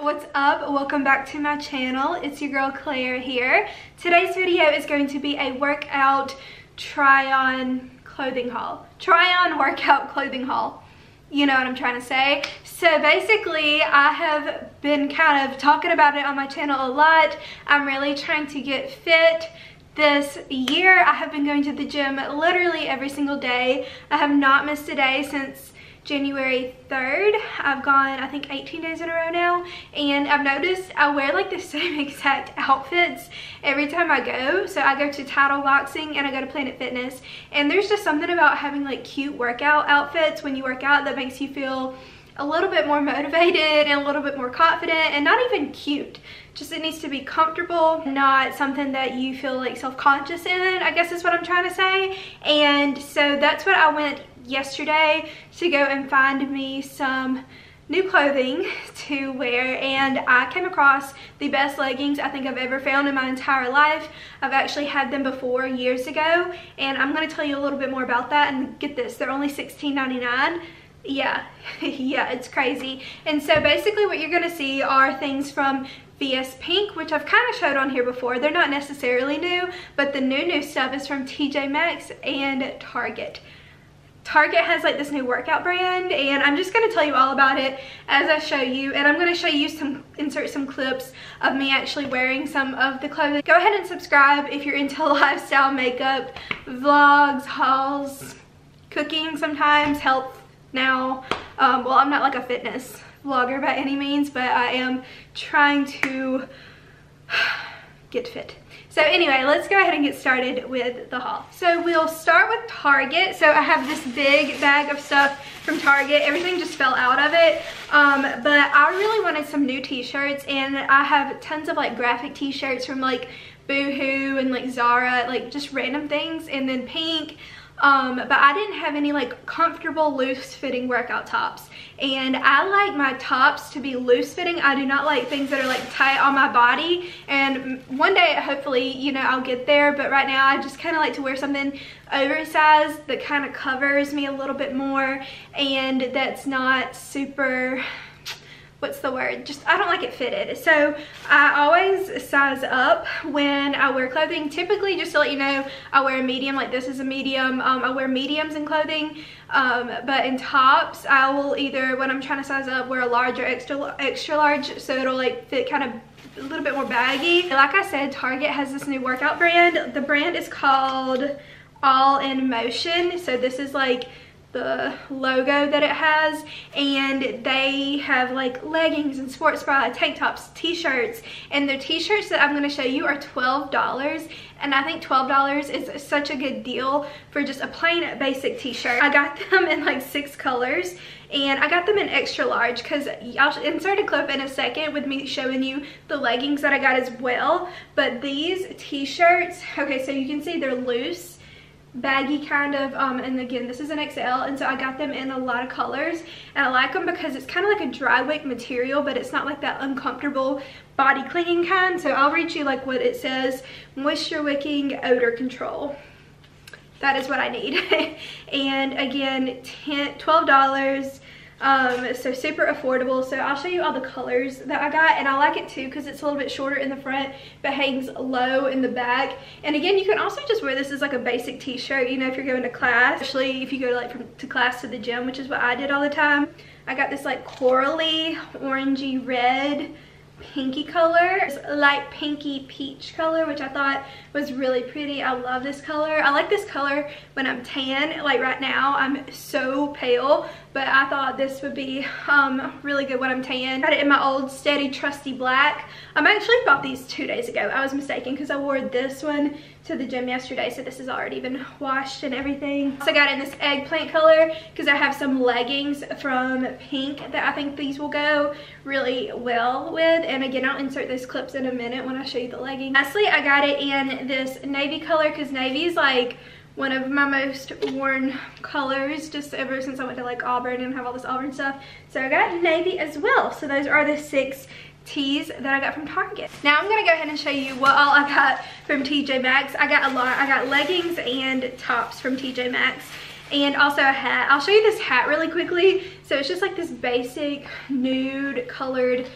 what's up? Welcome back to my channel. It's your girl claire here. Today's video is going to be a workout try on clothing haul. Try on workout clothing haul. You know what i'm trying to say? So basically i have been kind of talking about it on my channel a lot. I'm really trying to get fit. This year i have been going to the gym literally every single day. I have not missed a day since January 3rd. I've gone, I think, 18 days in a row now. And I've noticed I wear like the same exact outfits every time I go. So I go to Title Boxing and I go to Planet Fitness. And there's just something about having like cute workout outfits when you work out that makes you feel a little bit more motivated and a little bit more confident and not even cute just it needs to be comfortable not something that you feel like self-conscious in i guess is what i'm trying to say. And so that's what i went yesterday to go and find me some new clothing to wear. And I came across the best leggings I think I've ever found in my entire life. I've actually had them before years ago. And I'm going to tell you a little bit more about that. And get this, they're only $16.99 yeah yeah it's crazy and so basically what you're gonna see are things from VS Pink, which I've kind of showed on here before. They're not necessarily new, but the new new stuff is from TJ Maxx and Target. Target has like this new workout brand and I'm just going to tell you all about it as I show you and I'm going to show you some insert some clips of me actually wearing some of the clothing. Go ahead and subscribe if you're into lifestyle makeup, vlogs, hauls, cooking sometimes, health now. Um, well I'm not like a fitness vlogger by any means but I am trying to get fit. So anyway, let's go ahead and get started with the haul. So we'll start with Target. So I have this big bag of stuff from Target. Everything just fell out of it. Um, but I really wanted some new t-shirts and I have tons of like graphic t-shirts from like Boohoo and like Zara, like just random things. And then Pink, um, but I didn't have any like comfortable loose fitting workout tops. And I like my tops to be loose fitting. I do not like things that are like tight on my body. And one day hopefully you know I'll get there. But right now I just kind of like to wear something oversized that kind of covers me a little bit more and that's not super what's the word? Just I don't like it fitted. So I always size up when I wear clothing typically just to let you know I wear a medium like this is a medium. Um, I wear mediums in clothing um, but in tops I will either when I'm trying to size up wear a large or extra extra large so it'll like fit kind of a little bit more baggy. Like I said Target has this new workout brand. The brand is called all in motion. So this is like the logo that it has and they have like leggings and sports bra tank tops t-shirts and the t-shirts that i'm going to show you are 12 dollars and i think 12 dollars is such a good deal for just a plain basic t-shirt i got them in like six colors and I got them in extra large because I'll insert a clip in a second with me showing you the leggings that I got as well. But these t-shirts, okay, so you can see they're loose baggy kind of um, and again this is an XL and so I got them in a lot of colors and I like them because it's kind of like a dry wick material but it's not like that uncomfortable body clinging kind so I'll read you like what it says moisture wicking odor control. That is what I need. And again 10 $12 um, so super affordable. So I'll show you all the colors that I got. And I like it too because it's a little bit shorter in the front but hangs low in the back. And again, you can also just wear this as like a basic t-shirt, you know, if you're going to class. Especially if you go like from to class to the gym, which is what I did all the time. I got this like corally, orangey red pinky color. Light pinky peach color, which I thought was really pretty. I love this color. I like this color when I'm tan. Like right now, I'm so pale, but I thought this would be um, really good when I'm tan. Got it in my old steady trusty black. I actually bought these two days ago. I was mistaken because I wore this one to the gym yesterday, so this has already been washed and everything. Also got in this eggplant color because I have some leggings from Pink that I think these will go really well with. And again, I'll insert those clips in a minute when I show you the leggings. Lastly, I got it in this navy color because navy is like one of my most worn colors just ever since I went to like Auburn and have all this Auburn stuff. So I got navy as well. So those are the six tees that I got from Target. Now I'm gonna go ahead and show you what all I got from TJ Maxx. I got a lot. I got leggings and tops from TJ Maxx and also a hat. I'll show you this hat really quickly. So it's just like this basic nude colored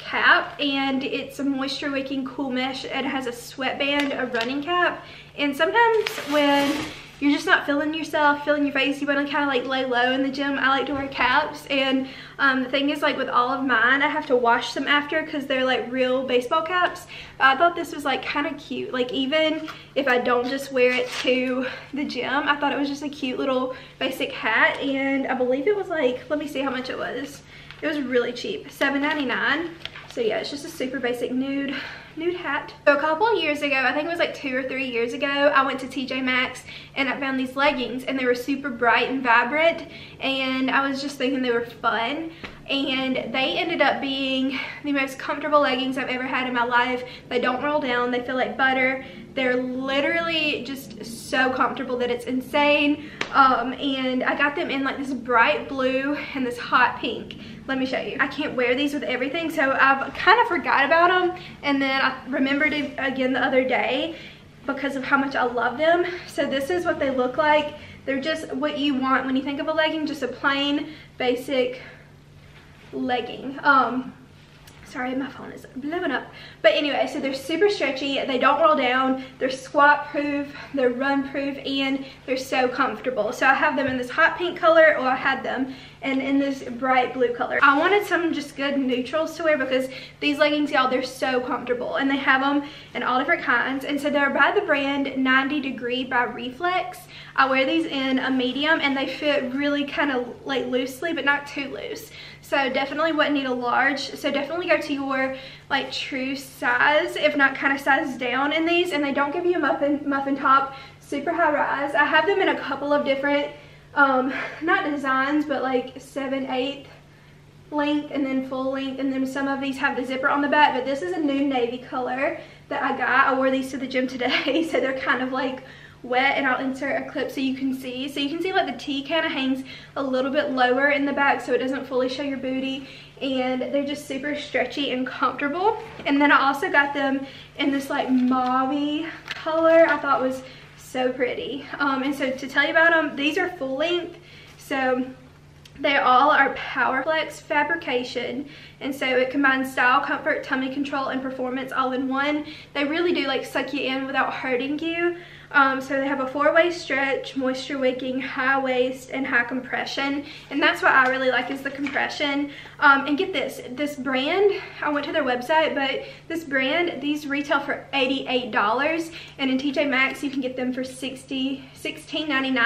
cap and it's a moisture wicking cool mesh and has a sweatband, a running cap. And sometimes when you're just not feeling yourself, feeling your face, you want to kind of like lay low in the gym. I like to wear caps and um, the thing is like with all of mine, I have to wash them after because they're like real baseball caps. But I thought this was like kind of cute. Like even if I don't just wear it to the gym, I thought it was just a cute little basic hat and I believe it was like, let me see how much it was. It was really cheap, $7.99. So yeah, it's just a super basic nude nude hat. So a couple years ago, I think it was like two or three years ago, I went to TJ Maxx and I found these leggings and they were super bright and vibrant and I was just thinking they were fun and they ended up being the most comfortable leggings I've ever had in my life. They don't roll down, they feel like butter. They're literally just so comfortable that it's insane. Um, and I got them in like this bright blue and this hot pink. Let me show you. I can't wear these with everything, so I've kind of forgot about them. And then I remembered it again the other day because of how much I love them. So this is what they look like. They're just what you want when you think of a legging, just a plain, basic legging. Um, sorry, my phone is blowing up. But anyway, so they're super stretchy. They don't roll down. They're squat proof. They're run proof and they're so comfortable. So I have them in this hot pink color or I had them and in this bright blue color. I wanted some just good neutrals to wear because these leggings, y'all, they're so comfortable and they have them in all different kinds. And so they're by the brand 90 Degree by Reflex. I wear these in a medium and they fit really kind of like loosely, but not too loose. So definitely wouldn't need a large. So definitely go to your like true size, if not kind of size down in these. And they don't give you a muffin, muffin top, super high rise. I have them in a couple of different um, not designs, but like 7 8 length and then full length. And then some of these have the zipper on the back, but this is a new navy color that I got. I wore these to the gym today, so they're kind of like wet and I'll insert a clip so you can see. So you can see like the T kind of hangs a little bit lower in the back so it doesn't fully show your booty and they're just super stretchy and comfortable. And then I also got them in this like mauve color I thought was so pretty. Um, and so to tell you about them, these are full length. So they all are Powerflex fabrication. And so it combines style, comfort, tummy control, and performance all in one. They really do like suck you in without hurting you. Um, so they have a four-way stretch, moisture wicking, high waist, and high compression. And that's what I really like is the compression. Um, and get this, this brand, I went to their website, but this brand, these retail for $88. And in TJ Maxx, you can get them for 60 $16.99.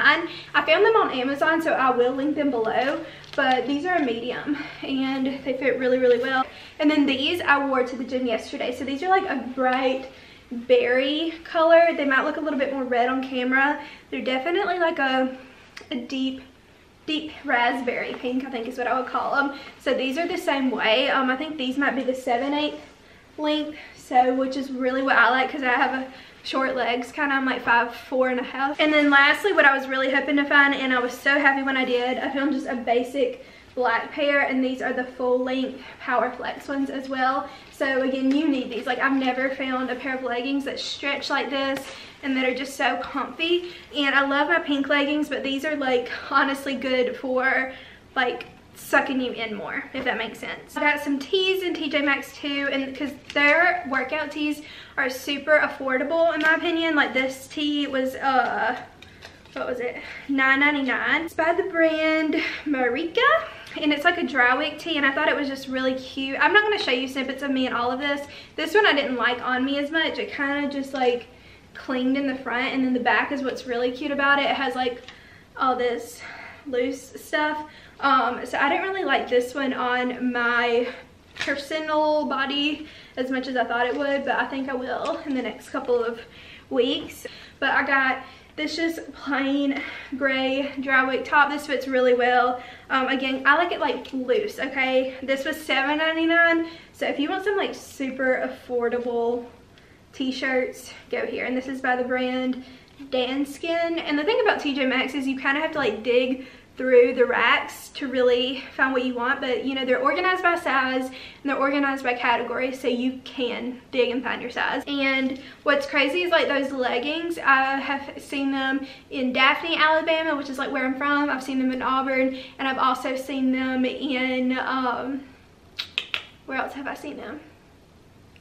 I found them on Amazon, so I will link them below. But these are a medium, and they fit really, really well. And then these I wore to the gym yesterday. So these are like a bright, berry color. They might look a little bit more red on camera. They're definitely like a, a deep deep raspberry pink I think is what I would call them. So these are the same way. Um, I think these might be the 7 8 length. So which is really what I like because I have a short legs kind of I'm like five four and a half. And then lastly what I was really hoping to find and I was so happy when I did I found just a basic black pair and these are the full length power flex ones as well. So again you need these. Like I've never found a pair of leggings that stretch like this and that are just so comfy. And I love my pink leggings but these are like honestly good for like sucking you in more if that makes sense i got some tees in tj maxx too and because their workout tees are super affordable in my opinion like this tee was uh what was it 9.99 it's by the brand marika and it's like a dry wick tee and I thought it was just really cute. I'm not going to show you snippets of me and all of this. This one I didn't like on me as much. It kind of just like clinged in the front and then the back is what's really cute about it. It has like all this loose stuff. Um, so I didn't really like this one on my personal body as much as I thought it would, but I think I will in the next couple of weeks. But I got this just plain gray dry wick top. This fits really well. Um, again, I like it like loose, okay? This was $7.99. So if you want some like super affordable t-shirts, go here. And this is by the brand Danskin. And the thing about TJ Maxx is you kind of have to like dig through the racks to really find what you want but you know they're organized by size and they're organized by category so you can dig and find your size and what's crazy is like those leggings I have seen them in Daphne Alabama which is like where I'm from I've seen them in Auburn and I've also seen them in um Where else have I seen them?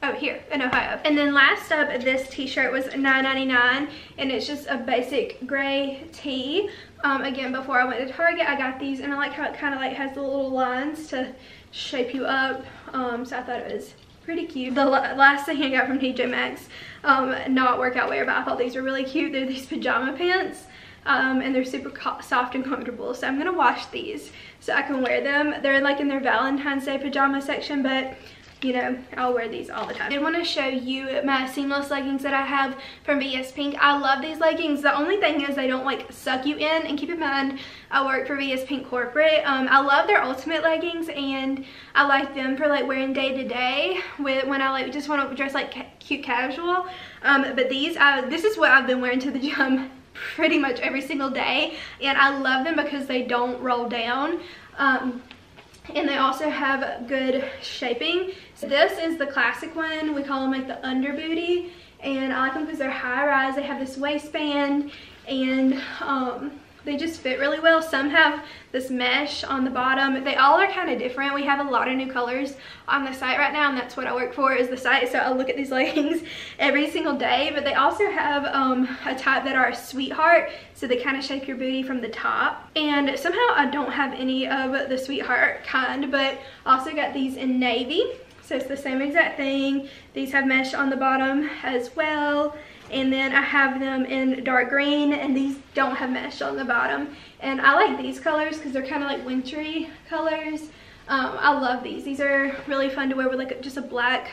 Oh, here in Ohio. And then last up, this t-shirt was $9.99 and it's just a basic gray tee. Um, again, before I went to Target, I got these and I like how it kind of like has the little lines to shape you up. Um, so I thought it was pretty cute. The last thing I got from TJ Maxx, um, not workout wear, but I thought these were really cute. They're these pajama pants. Um, and they're super soft and comfortable. So I'm gonna wash these so I can wear them. They're like in their Valentine's Day pajama section, but you know, I'll wear these all the time. I want to show you my seamless leggings that I have from VS Pink. I love these leggings. The only thing is they don't like suck you in. And keep in mind, I work for VS Pink Corporate. Um, I love their ultimate leggings and I like them for like wearing day to day with, when I like just want to dress like ca cute casual. Um, but these, uh, this is what I've been wearing to the gym pretty much every single day. And I love them because they don't roll down. Um, and they also have good shaping. So this is the classic one. We call them like the under booty. And I like them because they're high rise. They have this waistband and um, they just fit really well. Some have this mesh on the bottom. They all are kind of different. We have a lot of new colors on the site right now and that's what I work for is the site. So I look at these leggings every single day. But they also have um, a type that are a sweetheart. So they kind of shape your booty from the top. And somehow I don't have any of the sweetheart kind. But also got these in navy. So it's the same exact thing. These have mesh on the bottom as well and then I have them in dark green and these don't have mesh on the bottom. And I like these colors because they're kind of like wintry colors. Um, I love these. These are really fun to wear with like just a black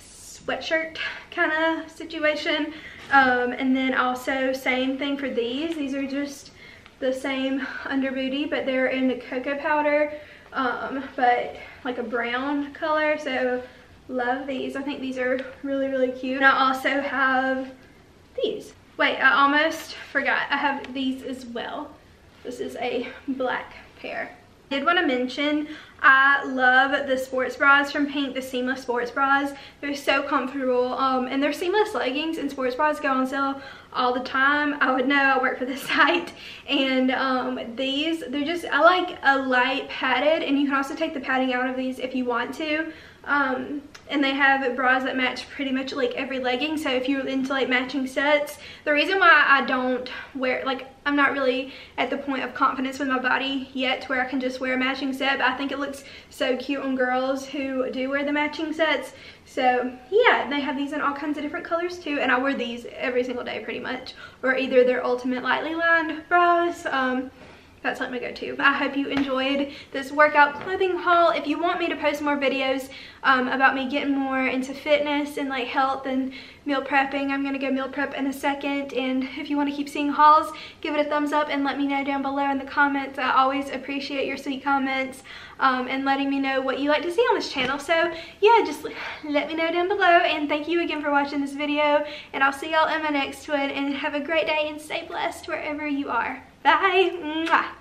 sweatshirt kind of situation. Um, and then also same thing for these. These are just the same under booty but they're in the cocoa powder um, but like a brown color. So Love these. I think these are really, really cute. And I also have these. Wait, I almost forgot. I have these as well. This is a black pair. I did want to mention I love the sports bras from Pink, the seamless sports bras. They're so comfortable um, and their seamless leggings and sports bras go on sale all the time. I would know I work for the site and um, these, they're just, I like a light padded and you can also take the padding out of these if you want to. Um, and they have bras that match pretty much like every legging. So if you're into like matching sets the reason why I don't wear like I'm not really at the point of confidence with my body yet where I can just wear a matching set but I think it looks so cute on girls who do wear the matching sets. So yeah they have these in all kinds of different colors too and I wear these every single day pretty much. Or either their ultimate lightly lined bras um, that's like my go-to. but I hope you enjoyed this workout clothing haul. If you want me to post more videos um, about me getting more into fitness and like health and meal prepping, I'm gonna go meal prep in a second. And if you wanna keep seeing hauls, give it a thumbs up and let me know down below in the comments. I always appreciate your sweet comments um, and letting me know what you like to see on this channel. So yeah, just let me know down below. And thank you again for watching this video. And I'll see y'all in my next one. And have a great day and stay blessed wherever you are. Bye. Mwah.